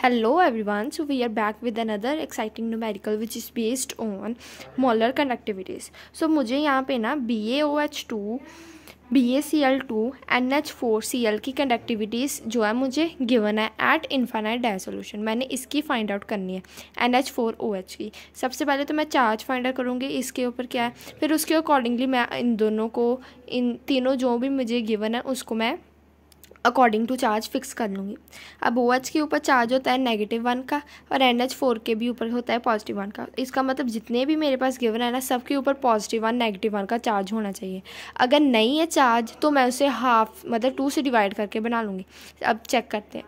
Hello everyone, so we are back with another exciting numerical which is based on molar conductivities. So मुझे यहाँ पे ना B A O H two B A C L two N H four C L की conductivities जो है मुझे given है eight infinite डायसोल्यूशन मैंने इसकी फाइंड आउट करनी है N H four O H की. सबसे पहले तो मैं चार्ज फाइंड आउट करूँगी इसके ऊपर क्या है? फिर उसके अकॉर्डिंगली मैं इन दोनों को इन तीनों जो भी मुझे गिवन है उसको मैं अकॉर्डिंग टू चार्ज फिक्स कर लूँगी। अब ओ एच के ऊपर चार्ज होता है नेगेटिव वन का और एन एच फोर के भी ऊपर होता है पॉजिटिव वन का। इसका मतलब जितने भी मेरे पास गिवन है ना, सबके ऊपर पॉजिटिव वन नेगेटिव वन का चार्ज होना चाहिए। अगर नहीं है चार्ज तो मैं उसे हाफ़ मतलब टू से डिवाइड करके बना लूँगी। अब चेक करते हैं।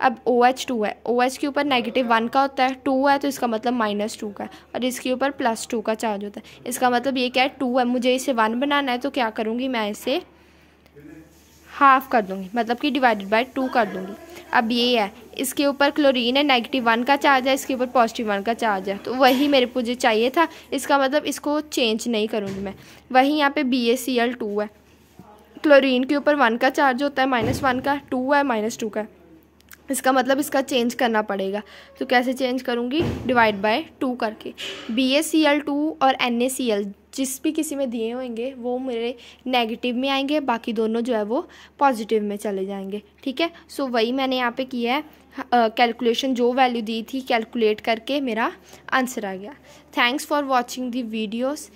अब ओ एच टू है। ओ एच के ऊपर नेगेटिव वन का होता है टू है तो इसका मतलब माइनस टू का। और इसके ऊपर प्लस टू का चार्ज होता है। इसका मतलब ये क्या है टू है। मुझे इसे वन बनाना है तो क्या करूँगी मैं इसे हाफ़ कर दूँगी मतलब कि डिवाइडेड बाय टू कर दूँगी। अब ये है, इसके ऊपर क्लोरीन है नेगेटिव वन का चार्ज है, इसके ऊपर पॉजिटिव वन का चार्ज है। तो वही मेरे मुझे चाहिए था, इसका मतलब इसको चेंज नहीं करूँगी मैं। वही यहाँ पे B A C L two है। क्लोरीन के ऊपर वन का चार्ज होता है माइनस वन का टू है माइनस टू का। इसका मतलब इसका चेंज करना पड़ेगा। तो कैसे चेंज करूँगी? डिवाइड बाय टू करके। B A C L two और एन ए सी एल जिस भी किसी में दिए होंगे वो मेरे नेगेटिव में आएँगे बाकी दोनों जो है वो पॉजिटिव में चले जाएँगे ठीक है? सो वही मैंने यहाँ पे किया है। कैलकुलेशन uh, जो वैल्यू दी थी कैलकुलेट करके मेरा आंसर आ गया। Thanks for watching the videos